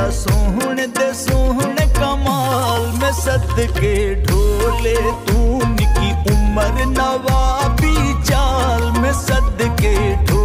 तेरा सोहन, दे सोहन कमाल में सद के ढोले। तू निकी उम्र नवाबी चाल में सद के ढोले।